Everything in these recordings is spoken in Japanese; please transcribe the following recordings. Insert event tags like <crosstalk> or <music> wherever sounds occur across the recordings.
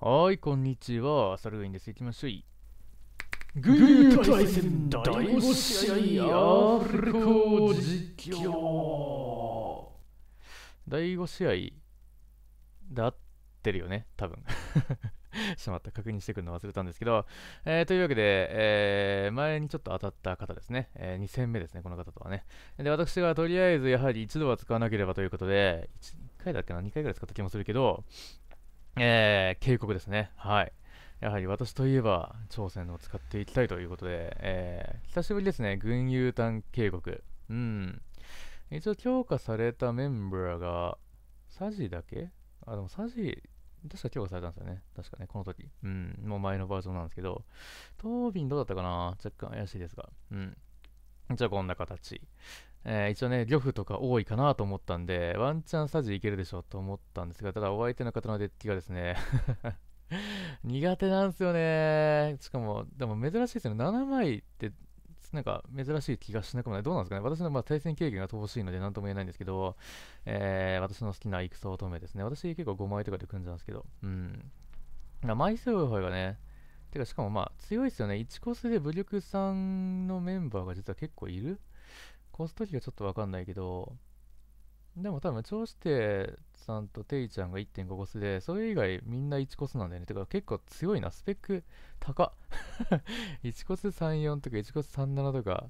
はい、こんにちは。サルウィンです。行きましょう。グー対戦第5試合アフレコ実況第5試合で合ってるよね、多分。<laughs> しまった、確認してくるの忘れたんですけど、えー、というわけで、えー、前にちょっと当たった方ですね、えー、2戦目ですね、この方とはね。で、私がとりあえずやはり一度は使わなければということで、1回だっけな、2回ぐらい使った気もするけど、えー、警告ですね。はい。やはり私といえば、朝鮮を使っていきたいということで、えー、久しぶりですね、軍友団警告。うん。一応強化されたメンバーが、サジだけ？あ、でもサジ、確か強化されたんですよね。確かね、この時。うん、もう前のバージョンなんですけど、トービンどうだったかな？若干怪しいですが。うん。じゃあこんな形。えー、一応ね、呂布とか多いかなと思ったんで、ワンチャンサジいけるでしょうと思ったんですが、ただお相手の方のデッキがですね <laughs> 苦手なんですよね。しかも、でも珍しいですよね。7枚って、なんか珍しい気がしなくもない。どうなんですかね私のまあ対戦経験が乏しいので何とも言えないんですけど、えー、私の好きな戦乙女ですね。私結構5枚とかで組んじゃうんですけど、うん。枚数多い方がね、てかしかもまあ強いですよね。1コスで武力3のメンバーが実は結構いるコスト比がちょっとわかんないけど、でも多分、長子亭さんとテイちゃんが1.5コスで、それ以外みんな1コスなんだよね。てか結構強いな。スペック高っ。<laughs> 1コス34とか1コス37とか、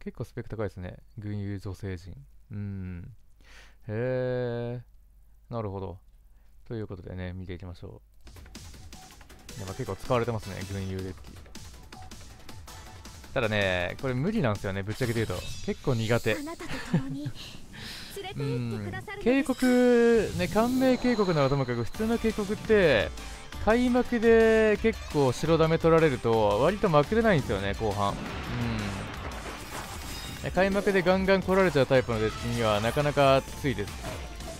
結構スペック高いですね。群雄女性陣。うん。へえ。なるほど。ということでね、見ていきましょう。やっぱ結構使われてますね、群雄デッキ。ただね、これ無理なんですよね、ぶっちゃけて言うと。結構苦手。<laughs> うん、警告、ね、感銘警告ならともかく、普通の警告って、開幕で結構白ダメ取られると、割とまくれないんですよね、後半。うん。開幕でガンガン来られちゃうタイプのデッキにはなかなかきついです。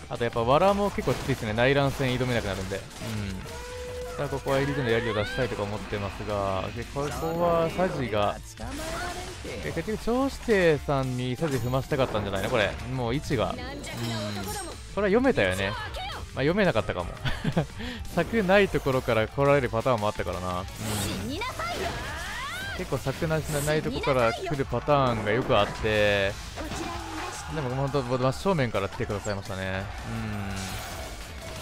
あとやっぱ、わらも結構きついですね、内乱戦挑めなくなるんで。うん。さあここはエリートのやりを出したいとか思ってますがでここはサジが結局長子亭さんにサジ踏ませたかったんじゃないの？これもう位置が。うん。これは読めたよね。まあ、読めなかったかも。<laughs> 柵ないところから来られるパターンもあったからな、うん、結構柵なしないところから来るパターンがよくあってでも本当真正面から来てくださいましたね。うん。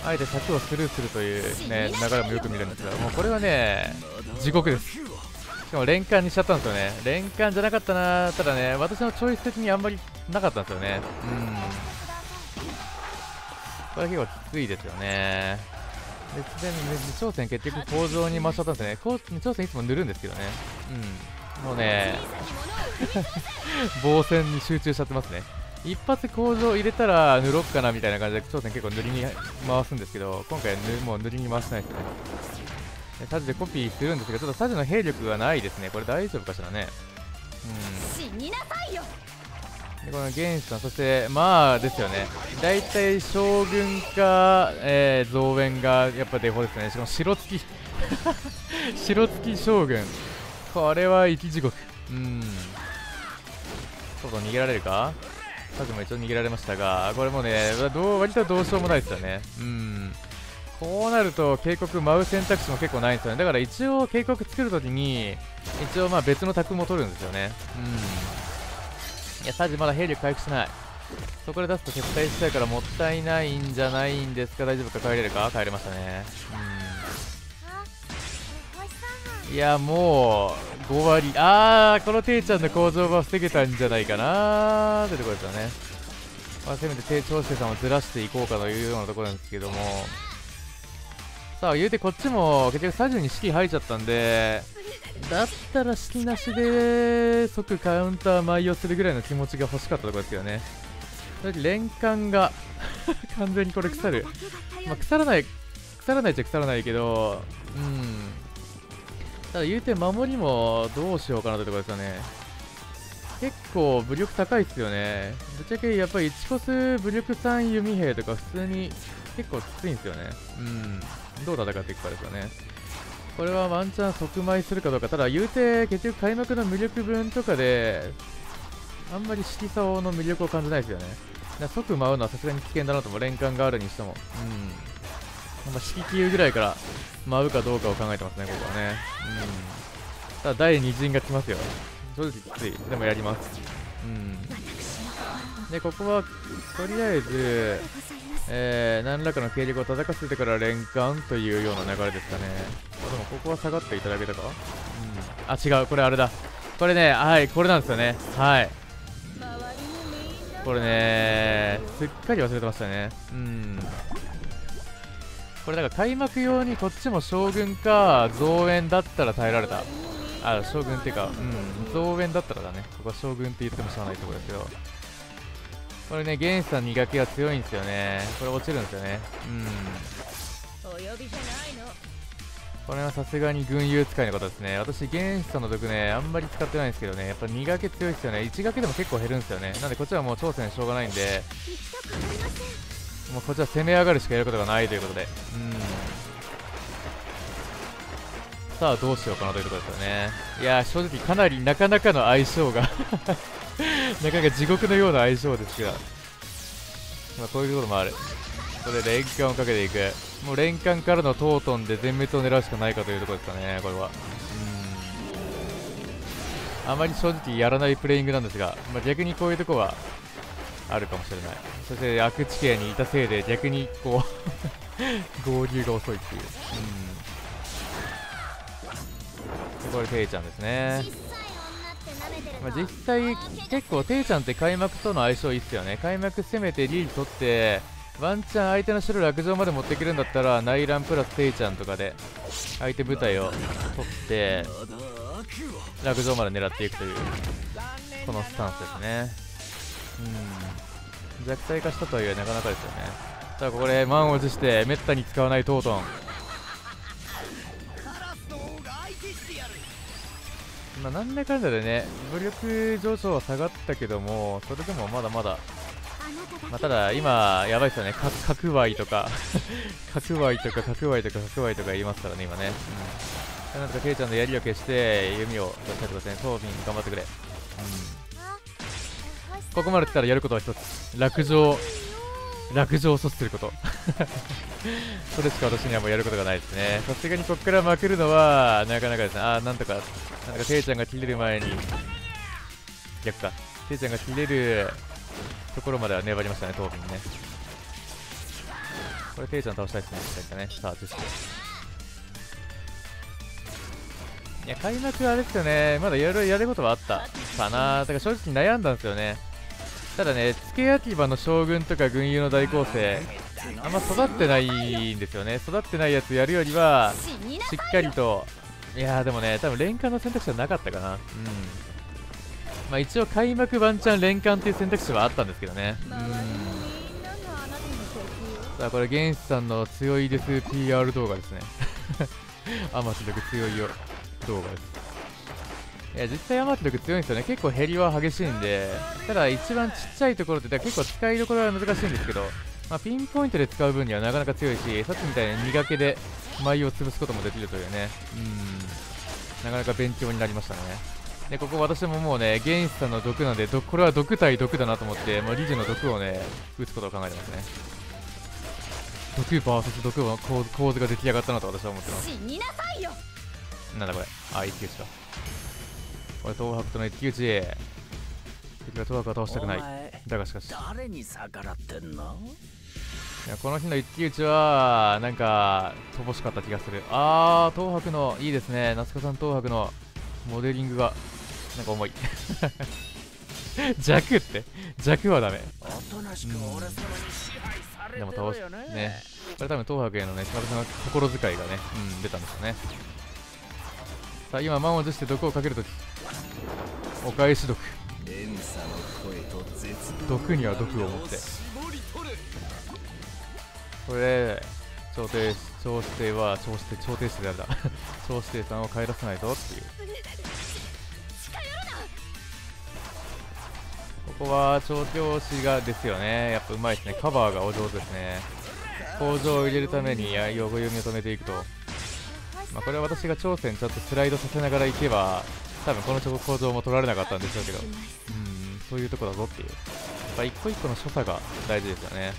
あえて柵をスルーするというね流れもよく見るんですがもうこれはね地獄ですしかも連関にしちゃったんですよね連関じゃなかったなただね私のチョイス的にあんまりなかったんですよねうんこれ結構きついですよねで、ちなみに2挑戦結局工場に回しちゃったんですね。2挑戦いつも塗るんですけどね。うん。もうね、<laughs> 防戦に集中しちゃってますね。一発工場入れたら塗ろっかなみたいな感じで頂点結構塗りに回すんですけど今回もう塗りに回してないですね。サジでコピーするんですけどちょっとサジの兵力がないですね。これ大丈夫かしらね。うん。死になさいよでこのゲンさんそしてまあですよね。大体将軍か、えー、増援がやっぱデフォですね。しかも白付き。<laughs> 白付き将軍。これは生き地獄。うん。そうそう逃げられるか？タグも一応逃げられましたが、これもね、どう割とどうしようもないですよね。うん。こうなると警告舞う選択肢も結構ないんですよね。だから一応警告作るときに、一応まあ別の卓も取るんですよね。うん。いや、サジまだ兵力回復しない。そこで出すと撤退したいからもったいないんじゃないんですか大丈夫か帰れるか？帰れましたね。うん。いや、もう、5割あーこのていちゃんの工場は防げたんじゃないかなー。ってところですよね、まあ、せめて低調整さんをずらしていこうかというようなところなんですけども。さあ言うてこっちも結局サジに式入っちゃったんでだったら式なしで即カウンター舞をするぐらいの気持ちが欲しかったところですよね。連関が <laughs> 完全にこれ腐る、まあ、腐らない腐らないっちゃ腐らないけどうん。ただ言うて守りもどうしようかなというところですよね。結構武力高いっすよね。ぶっちゃけやっぱり1コス武力3弓兵とか普通に結構きついんですよね。うん。どう戦っていくかですよね。これはワンチャン即埋するかどうか。ただ言うて結局開幕の魅力分とかであんまり色差の魅力を感じないですよね。即舞うのはさすがに危険だなとも連関があるにしても。うん。まあ、式級ぐらいから舞うかどうかを考えてますね、ここはね。うん。ただ、第2陣が来ますよ。正直きつい。でもやります。うん。で、ここは、とりあえず、えー、何らかの経力を叩かせてから連関というような流れですかね。でも、ここは下がっていただけたか？うん。あ、違う。これあれだ。これね、はい、これなんですよね。はい。これね、すっかり忘れてましたね。うん。これだから開幕用にこっちも将軍か増援だったら耐えられた。あ、将軍っていうか、うん、増援だったらだね。ここは将軍って言ってもしょうがないところですけど。これね、ゲンさん苦手が強いんですよね。これ落ちるんですよね。うん。これはさすがに群雄使いのことですね。私、ゲンさんの毒ね、あんまり使ってないんですけどね、やっぱ2掛け強いですよね。1掛けでも結構減るんですよね。なんでこっちはもう挑戦しょうがないんで、もうこちは攻め上がるしかやることがないということで。うん。さあ、どうしようかなというころですよね。いや正直かなりなかなかの相性が <laughs> なかなか地獄のような相性ですが、まあ、こういうこともある。これ連関をかけていく。もう連関からのトートンで全滅を狙うしかないかというところですかね、これは。うん。あまり正直やらないプレイングなんですが、まあ、逆にこういうとこはあるかもしれない。そして悪地形にいたせいで逆にこう <laughs> 合流が遅いっていう。うん。これ、テイちゃんですね。まあ、実際、結構、テイちゃんって開幕との相性いいっすよね。開幕攻めてリード取って、ワンチャン相手の城落城まで持ってくるんだったら、内乱プラステイちゃんとかで、相手部隊を取って、落城まで狙っていくという、このスタンスですね。うん。弱体化したとはいえ、なかなかですよね。さあ、ここで満を持して、めったに使わないトートン。まあ、なんだかんだでね、武力上昇は下がったけども、それでもまだまだまあ、ただ、今、やばいっすよね。角割とか <laughs> 角割とか角割とか角割とか言いますからね、今ね。うん。なんとかケイちゃんの槍を消して、弓を出したりとかですね。トービン頑張ってくれ。うん。ここまで来たらやることは一つ。落城、落城を阻止すること。<laughs> それしか私にはもうやることがないですね。さすがにここからまくるのは、なかなかですね。あー、なんとか、なんかケイちゃんが切れる前に、逆か。ケイちゃんが切れるところまでは粘りましたね、トービンね。これ、ケイちゃん倒したいですね、確かね。さあ、実施。いや、開幕あれですよね、まだいろいろやることはあったかな。だから正直悩んだんですよね。ただね、付け焼き場の将軍とか軍友の大構成、あんま育ってないんですよね。育ってないやつやるよりは、しっかりと、いやーでもね、多分連関の選択肢はなかったかな。うん。まあ、一応開幕ワンチャン連関っていう選択肢はあったんですけどねうんさあこれ原始さんの強いです PR 動画ですねアマチ力強いよ動画ですいや実際アマチ力強いんですよね結構減りは激しいんでただ一番ちっちゃいところって結構使いどころは難しいんですけどまあ、ピンポイントで使う分にはなかなか強いしさっきみたいに苦手で舞を潰すこともできるというねうんなかなか勉強になりましたねでここ私ももうね、ゲインスさんの毒なんで、これは毒対毒だなと思って、もうリジュの毒をね、打つことを考えてますね。毒 VS 毒の構図が出来上がったなと私は思ってます。なんだこれ。あ、一騎打ちか。これ、東白との一騎打ち。敵は東白は倒したくない。だがしかし。誰に逆らってんの？いやこの日の一騎打ちは、なんか、乏しかった気がする。あー、東白の、いいですね。夏子さん東白のモデリングがなんか重い <laughs> 弱って弱はダメ、うん、でも倒しねこれ多分東博へのね島田さんの心遣いがね、うん、出たんですよねさあ今満を持して毒をかけるときお返し毒毒には毒を持ってこれ調停調停は調停調停士であるだ <laughs> 調停さんを帰らせないぞっていうここは調教師がですよね。やっぱうまいですね。カバーがお上手ですね。工場を入れるために横読みを止めていくと。まあ、これは私が挑戦ちょっとスライドさせながらいけば、多分この工場も取られなかったんでしょうけど、うん、そういうとこだぞっていう。やっぱ一個一個の所作が大事ですよね。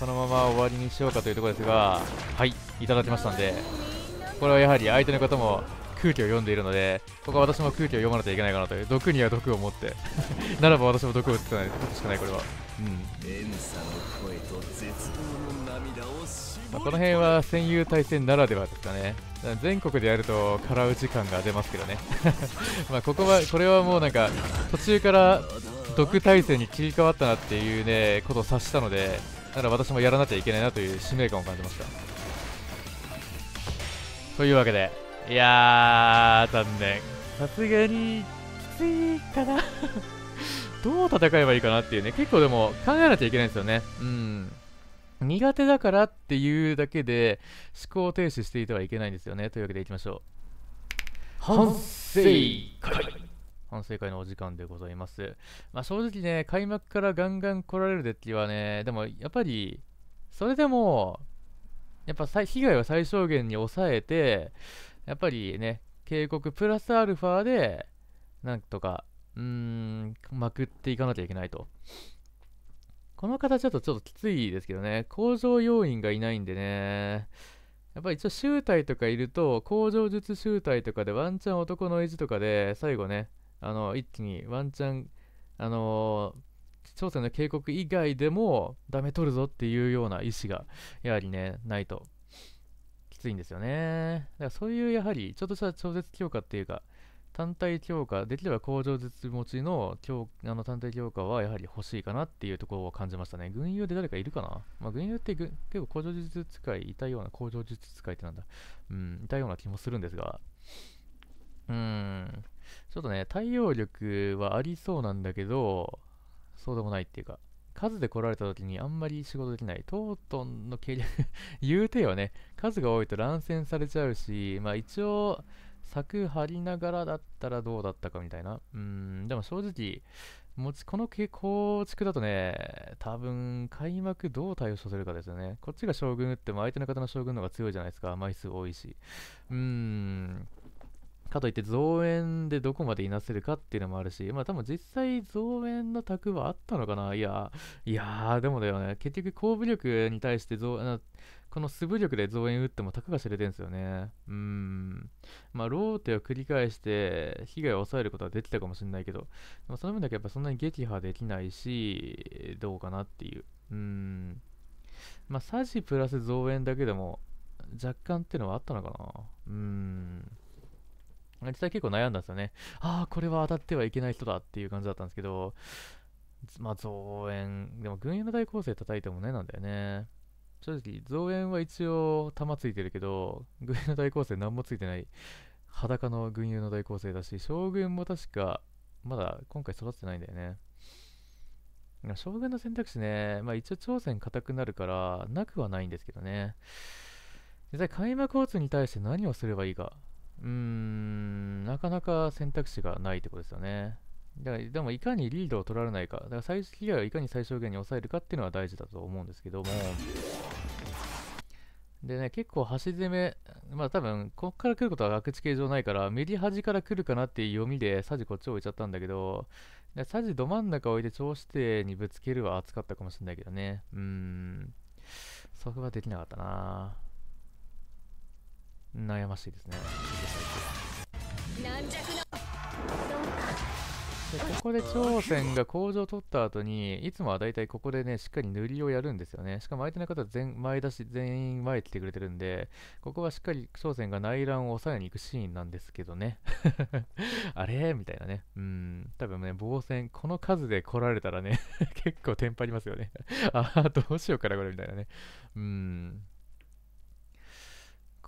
このまま終わりにしようかというところですがはいいただきましたんでこれはやはり相手の方も空気を読んでいるのでここは私も空気を読まなきゃいけないかなという毒には毒を持って。<laughs> ならば私も毒を打つしかないしかないこれは。うんまあ、この辺は戦友対戦ならではですかね。全国でやると空打ち感が出ますけどね。<laughs> まここはこれはもうなんか途中から毒対戦に切り替わったなっていうねことを察したのでだから私もやらなきゃいけないなという使命感を感じました。というわけで。いやー残念。さすがにきついかな。<laughs> どう戦えばいいかなっていうね。結構でも考えなきゃいけないんですよね。うん。苦手だからっていうだけで思考停止していてはいけないんですよねというわけでいきましょう反省会反省会のお時間でございます。まあ、正直ね、開幕からガンガン来られるデッキはね、でもやっぱり、それでも、やっぱ被害を最小限に抑えて、やっぱりね、警告プラスアルファで、なんとか、うーん、まくっていかなきゃいけないと。この形だとちょっときついですけどね、工場要員がいないんでね、やっぱり一応集体とかいると、工場術集体とかでワンチャン男の意地とかで、最後ね、あの、一気にワンチャン、あのー、調査の警告以外でもダメ取るぞっていうような意思が、やはりね、ないと、きついんですよね。だからそういうやはり、ちょっとした超絶強化っていうか、単体強化、できれば工場術持ちの強あの単体強化はやはり欲しいかなっていうところを感じましたね。軍友で誰かいるかな？まあ、軍友って結構工場術使いいたような、工場術使いってなんだ。うん、いたような気もするんですが、うん、ちょっとね、対応力はありそうなんだけど、そうでもないっていうか、数で来られた時にあんまり仕事できない。トートンの計略 <laughs> 言うてよね、数が多いと乱戦されちゃうし、まあ一応、柵張りながらだったらどうだったかみたいな。うん、でも正直、持ち、この構築だとね、多分、開幕どう対応させるかですよね。こっちが将軍打っても相手の方の将軍の方が強いじゃないですか。枚数多いし。うーん。かといって増援でどこまでいなせるかっていうのもあるし、まあ多分実際増援の卓はあったのかないや、いやー、でもだよね、結局後部力に対して増この素部力で増援打っても卓が知れてるんですよね。うーん。まあローテを繰り返して被害を抑えることはできたかもしれないけど、まあ、その分だけやっぱそんなに撃破できないし、どうかなっていう。うーん。まあサジプラス増援だけでも若干っていうのはあったのかなうーん。実際結構悩んだんですよね。ああ、これは当たってはいけない人だっていう感じだったんですけど、まあ増援、でも軍営の大構成叩いてもねなんだよね。正直、増援は一応弾ついてるけど、軍営の大構成何もついてない、裸の軍友の大構成だし、将軍も確か、まだ今回育ってないんだよね。将軍の選択肢ね、まあ一応挑戦硬くなるから、なくはないんですけどね。実際開幕交通に対して何をすればいいか。うーん、なかなか選択肢がないってことですよね。だからでも、いかにリードを取られないか、だから最被害をいかに最小限に抑えるかっていうのは大事だと思うんですけども、でね、結構端攻め、まあ多分、こっから来ることは学知形状ないから、右端から来るかなっていう読みで、サジこっち置いちゃったんだけど、サジど真ん中置いて調子艇にぶつけるは熱かったかもしれないけどね。うーん、そこはできなかったな悩ましいですね。でここで挑戦が工場を取った後にいつもはだいたいここでねしっかり塗りをやるんですよね。しかも相手の方は全前出し全員前来てくれてるんでここはしっかり挑戦が内乱を抑えに行くシーンなんですけどね。<laughs> あれ？みたいなね。うん。多分ね防戦この数で来られたらね <laughs> 結構テンパりますよね。ああどうしようかなこれ。みたいなね。うん。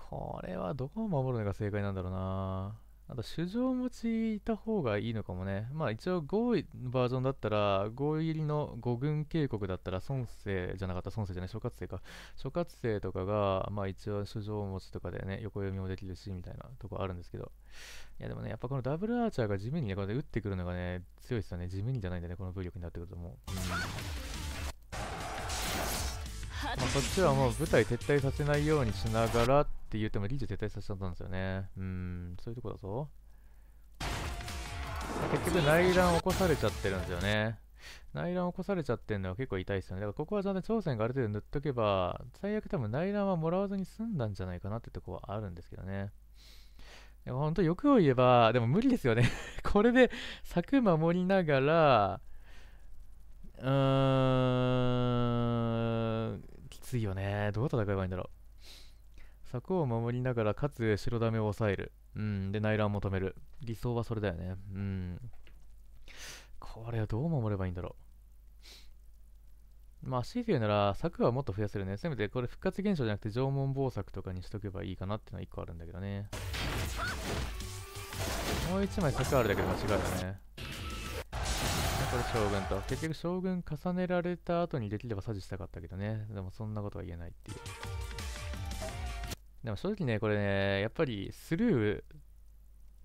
これはどこを守るのが正解なんだろうなあと、主情持ちいた方がいいのかもね。まあ一応5のバージョンだったら、5入りの5軍警告だったら、孫生じゃなかった、孫生じゃない、諸葛生か。諸葛生とかが、まあ一応主情持ちとかでね、横読みもできるし、みたいなとこあるんですけど。いやでもね、やっぱこのダブルアーチャーが地味にね、これで打ってくるのがね、強いですよね。地味にじゃないんだね、この武力になってくるともう。まあ、そっちはもう舞台撤退させないようにしながらって言ってもリーチ撤退させちゃったんですよね。うん、そういうとこだぞ。結局内乱起こされちゃってるんですよね。内乱起こされちゃってんのは結構痛いですよね。だからここはちゃんと朝鮮がある程度塗っとけば、最悪多分内乱はもらわずに済んだんじゃないかなってとこはあるんですけどね。でも本当欲を言えば、でも無理ですよね <laughs> これで柵守りながら、うーん、ついよね。どう戦えばいいんだろう。柵を守りながら、かつ白ダメを抑える。うん。で、内乱も止める。理想はそれだよね。うん。これはどう守ればいいんだろう。まあ、強いて言うなら、柵はもっと増やせるね。せめてこれ復活現象じゃなくて縄文防柵とかにしとけばいいかなっていうのは1個あるんだけどね。もう1枚柵あるだけで間違いだね。これ将軍と。結局将軍重ねられた後にできれば詐欺したかったけどね。でもそんなことは言えないっていう。でも正直ね、これね、やっぱりスル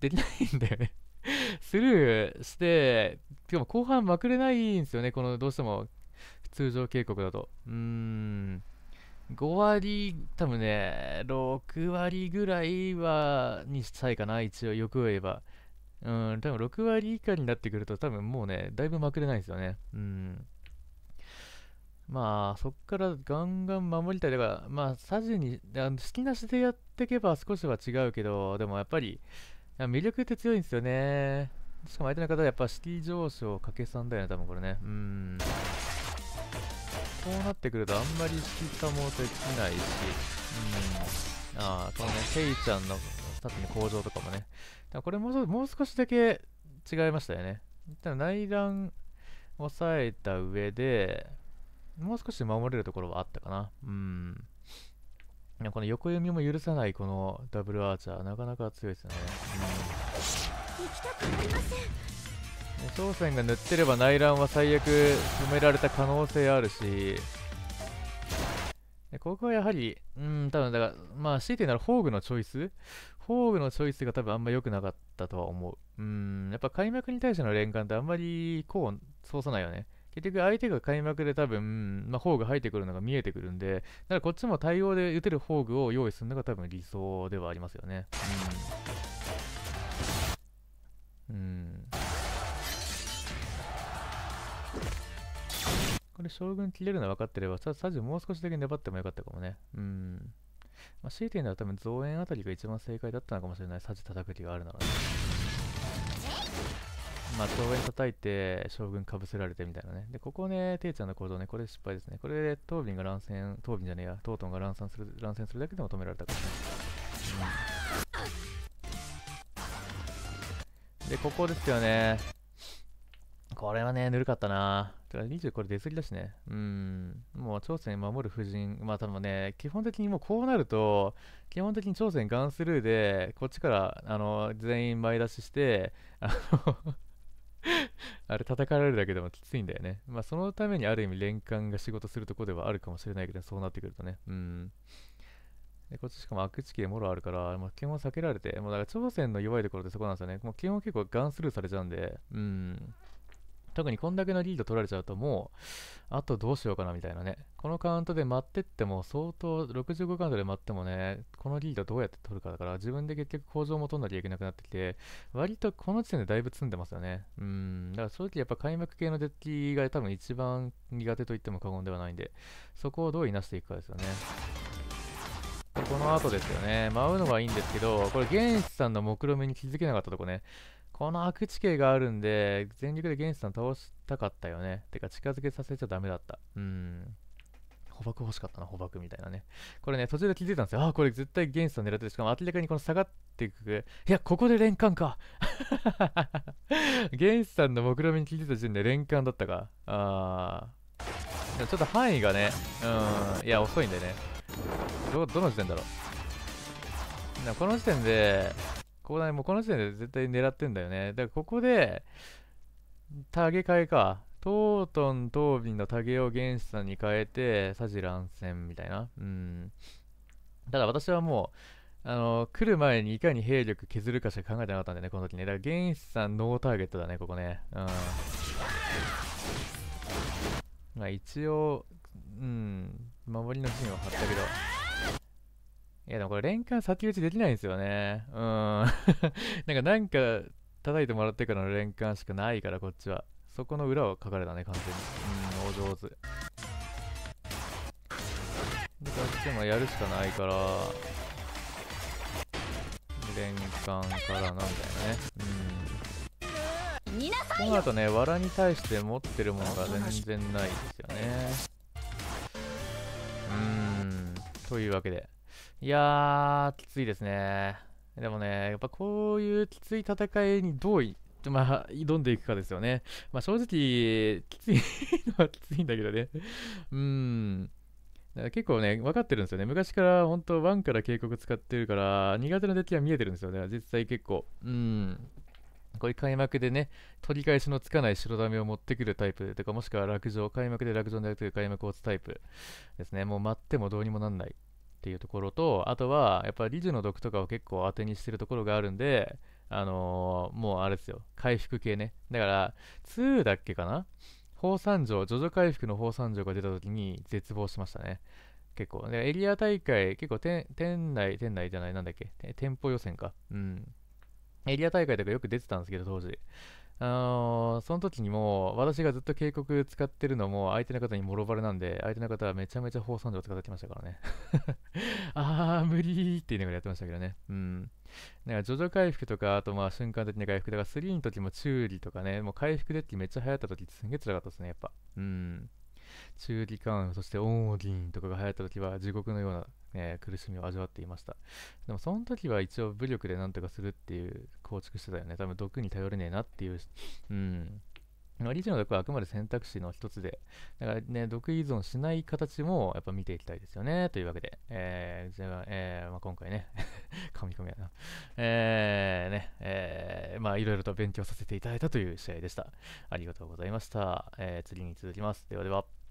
ーできないんだよね <laughs> スルーして、でも後半まくれないんですよね、このどうしても通常警告だと。うーん。5割、多分ね、6割ぐらいは、にしたいかな、一応、欲を言えば。うん、多分6割以下になってくると、多分もうね、だいぶまくれないんですよね。うん。まあ、そっからガンガン守りたい。だから、まあ、サジに、あの好きなしでやっていけば少しは違うけど、でもやっぱり、魅力って強いんですよね。しかも相手の方はやっぱ式上昇かけ算だよね、多分これね。うん。こうなってくるとあんまり式化もできないし、うん。ああ、このね、ケイちゃんのさっきの工場とかもね。だこれもうもう少しだけ違いましたよね。だ内乱抑えた上で、もう少し守れるところはあったかな。うん。この横読みも許さないこのダブルアーチャー、なかなか強いですよね。うん。朝鮮が塗ってれば内乱は最悪止められた可能性あるし、ここはやはり、うん、多分だから、まあ、強いて言うなら、ホーグのチョイスホーグのチョイスが多分あんま良くなかったとは思う。うん、やっぱ開幕に対しての連関ってあんまりこう、そうさないよね。結局相手が開幕で多分、まあ、ホーグ入ってくるのが見えてくるんで、だからこっちも対応で打てるホーグを用意するのが多分理想ではありますよね。うん。うん。これ将軍切れるの分かってれば、サジもう少しだけ粘ってもよかったかもね。うん。まあ、強いて言うのは多分増援あたりが一番正解だったのかもしれない。サジ叩く気があるならね。まあ、東園叩いて、将軍かぶせられてみたいなね。で、ここね、テイちゃんの行動ね、これ失敗ですね。これで、トービンが乱戦、トービンじゃねえや、トートンが乱戦する、乱戦するだけでも止められたからね。うん、で、ここですよね。これはね、ぬるかったな。てか20これ出過ぎだしね。うん。もう朝鮮守る夫人。まあ多分ね、基本的にもうこうなると、基本的に朝鮮ガンスルーで、こっちから、あの、全員前出しして、あの <laughs> あれ叩かれるだけでもきついんだよね。まあそのためにある意味連関が仕事するとこではあるかもしれないけど、そうなってくるとね。うん。でこっちしかも悪地形もろあるから、もう基本避けられて、もうだから朝鮮の弱いところってそこなんですよね。もう基本結構ガンスルーされちゃうんで、うん。特にこんだけのリード取られちゃうともう、あとどうしようかなみたいなね。このカウントで待ってっても相当、65カウントで待ってもね、このリードどうやって取るかだから、自分で結局工場も取んなきゃいけなくなってきて、割とこの時点でだいぶ積んでますよね。うん。だから正直やっぱ開幕系のデッキが多分一番苦手と言っても過言ではないんで、そこをどういなしていくかですよね。この後ですよね。舞うのはいいんですけど、これ、原始さんの目論見に気づけなかったとこね。この悪地形があるんで、全力でゲンさん倒したかったよね。てか、近づけさせちゃダメだった。うん。捕獲欲しかったな、捕獲みたいなね。これね、途中で気づいたんですよ。あ、これ絶対ゲンさん狙ってる。しかも明らかにこの下がっていく。いや、ここで連関か。<laughs> ゲンさんの目論見に気づいた時点で連関だったか。あー。ちょっと範囲がね、うん、いや、遅いんでね。ど、どの時点だろう。この時点で、ここだね、もうこの時点で絶対狙ってんだよね。だからここで、タゲ替えか。トートン、トービンのタゲを原始さんに変えて、サジ乱戦みたいな。うん。ただ私はもう、あの、来る前にいかに兵力削るかしか考えてなかったんでね、この時ね。だから原始さんノーターゲットだね、ここね。うん。まあ一応、うん、守りの陣を張ったけど、いやでもこれ連関先打ちできないんですよね。うん。<laughs> なんかなんか叩いてもらってからの連関しかないからこっちは。そこの裏を書かれたね、完全に。うん、お上手。で、こっちもやるしかないから、連関からなんだよね。うん。この後ね、藁に対して持ってるものが全然ないですよね。うーん。というわけで。いやー、きついですね。でもね、やっぱこういうきつい戦いにどうい、まあ、挑んでいくかですよね。まあ、正直、きついのは <laughs> きついんだけどね。うーん。結構ね、分かってるんですよね。昔から本当、1から警告使ってるから、苦手なデッキは見えてるんですよね。実際結構。うん。こういう開幕でね、取り返しのつかない白ダメを持ってくるタイプとか、もしくは落城、開幕で落城でやってる開幕を打つタイプですね。もう待ってもどうにもなんないっていうところと、あとは、やっぱりリジュの毒とかを結構当てにしてるところがあるんで、あのー、もうあれですよ、回復系ね。だから、2だっけかな？宝山城、ジョジョ回復の宝山城が出た時に絶望しましたね。結構。でエリア大会、結構店内、店内じゃない、なんだっけ、店舗予選か。うん。エリア大会とかよく出てたんですけど、当時。あのー、その時にも、私がずっと警告使ってるのも、相手の方にもろバレなんで、相手の方はめちゃめちゃ放送上使ってましたからね。<laughs> あー、無理って言いながらやってましたけどね。うん。なんか、徐々回復とか、あとまあ、瞬間的な回復。だから、3の時もチューリとかね、もう回復デッキめっちゃ流行った時ってすんげえ辛かったですね、やっぱ。うん。中リカン、そしてオーディンとかが流行った時は地獄のような、ね、苦しみを味わっていました。でもその時は一応武力でなんとかするっていう構築してたよね。多分毒に頼れねえなっていう、うん。まあ、理事の毒はあくまで選択肢の一つで、だからね、毒依存しない形もやっぱ見ていきたいですよね。というわけで、えー、じゃあ、えー、まあ、今回ね、<laughs> 噛み込みやな。えー、ね、えー、まあ、いろいろと勉強させていただいたという試合でした。ありがとうございました。えー、次に続きます。ではでは。